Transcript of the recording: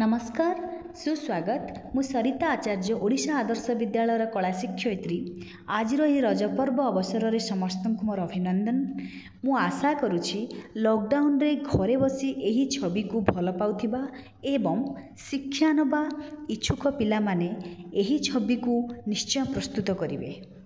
ନମସ୍କାର ସୁସ୍ୱାଗତ ମୁଁ ସରିତା ଆଚାର୍ଯ୍ୟ ଓଡ଼ିଶା ଆଦର୍ଶ ବିଦ୍ୟାଳୟର କଳା ଶିକ୍ଷୟିତ୍ରୀ। ଆଜିର ଏହି ରଜ ପର୍ବ ଅବସରରେ ସମସ୍ତଙ୍କୁ ମୋର ଅଭିନନ୍ଦନ। ମୁଁ ଆଶା କରୁଛି ଲକଡାଉନରେ ଘରେ ବସି ଏହି ଛବିକୁ ଭଲ ପାଉଥିବା ଏବଂ ଶିକ୍ଷା ନେବା ଇଚ୍ଛୁକ ପିଲାମାନେ ଏହି ଛବିକୁ ନିଶ୍ଚୟ ପ୍ରସ୍ତୁତ କରିବେ।